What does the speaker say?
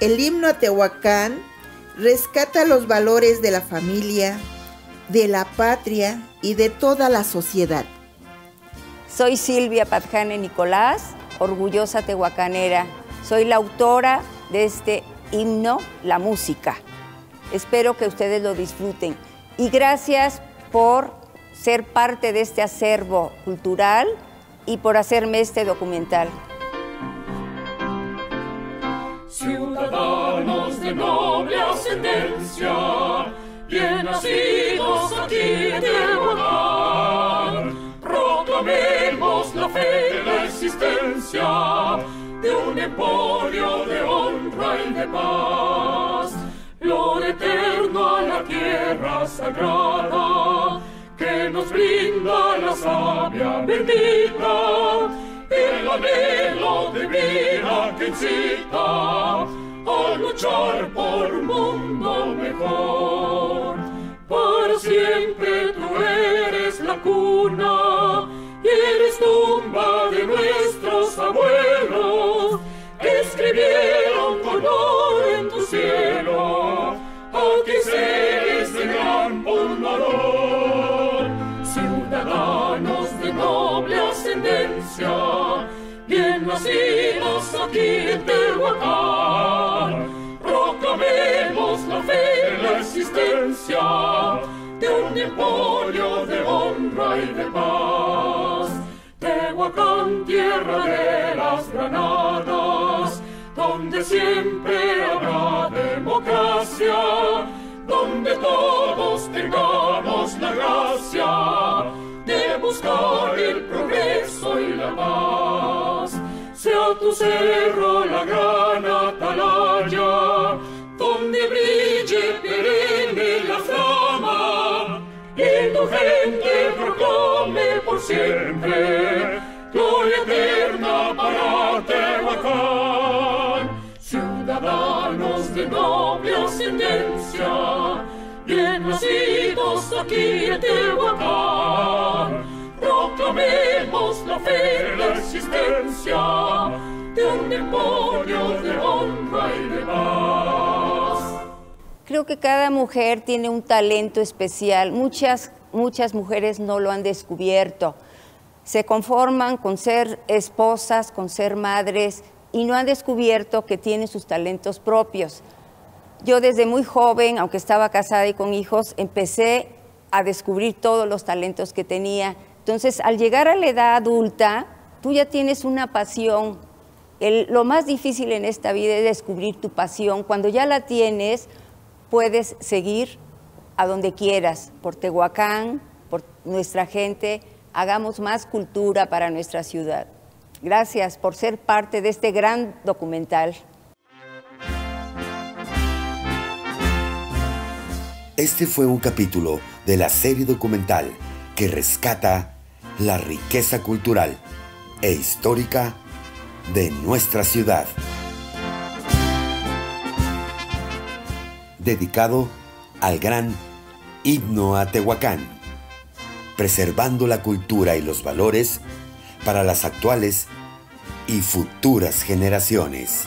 El himno a Tehuacán rescata los valores de la familia, de la patria y de toda la sociedad. Soy Silvia Padjane Nicolás, orgullosa tehuacanera. Soy la autora de este himno, La Música. Espero que ustedes lo disfruten. Y gracias por ser parte de este acervo cultural y por hacerme este documental. Ciudadanos de noble ascendencia, bien nacidos aquí en Tehuacán, proclamemos la fe de la existencia de un emporio de honra y de paz, lo eterno a la tierra sagrada que nos brinda la sabia bendita, el anhelo de vida que incita a luchar por un mundo mejor. Para siempre tú eres la cuna y eres tumba de nuestros abuelos que escribieron con oro en tu cielo. Aquí seres de gran valor, ciudadanos de noble ascendencia, bien nacidos aquí en Tehuacán, proclamemos la fe de la existencia de un emporio de honra y de paz. Tehuacán, tierra de las granadas, donde siempre habrá democracia, donde todos tengamos la gracia de buscar el progreso y la paz. Sea tu cerro la gran atalaya, donde brille perenne la flama, y tu gente proclame por siempre gloria eterna para Tehuacán. Ciudadanos de noble ascendencia, bien nacidos aquí en Tehuacán, la fe la existencia de un emporio de honra y de paz. Creo que cada mujer tiene un talento especial. Muchas, muchas mujeres no lo han descubierto. Se conforman con ser esposas, con ser madres y no han descubierto que tienen sus talentos propios. Yo desde muy joven, aunque estaba casada y con hijos, empecé a descubrir todos los talentos que tenía. Entonces, al llegar a la edad adulta, tú ya tienes una pasión. Lo más difícil en esta vida es descubrir tu pasión. Cuando ya la tienes, puedes seguir a donde quieras, por Tehuacán, por nuestra gente. Hagamos más cultura para nuestra ciudad. Gracias por ser parte de este gran documental. Este fue un capítulo de la serie documental que rescata la riqueza cultural e histórica de nuestra ciudad. Dedicado al gran himno a Tehuacán, preservando la cultura y los valores para las actuales y futuras generaciones.